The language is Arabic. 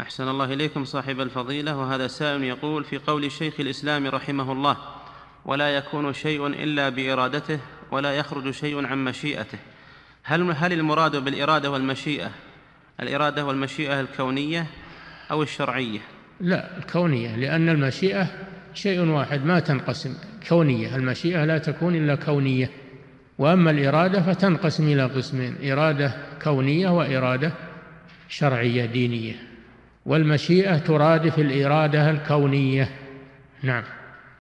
أحسن الله إليكم صاحب الفضيلة. وهذا سائل يقول في قول شيخ الإسلام رحمه الله ولا يكون شيء إلا بإرادته ولا يخرج شيء عن مشيئته. هل هل المراد بالإرادة والمشيئة؟ الإرادة والمشيئة الكونية أو الشرعية؟ لا الكونية لأن المشيئة شيء واحد ما تنقسم. كونية المشيئة لا تكون إلا كونية. وأما الإرادة فتنقسم إلى قسمين إرادة كونية وإرادة شرعية دينية. والمشيئة ترادف الإرادة الكونية. نعم.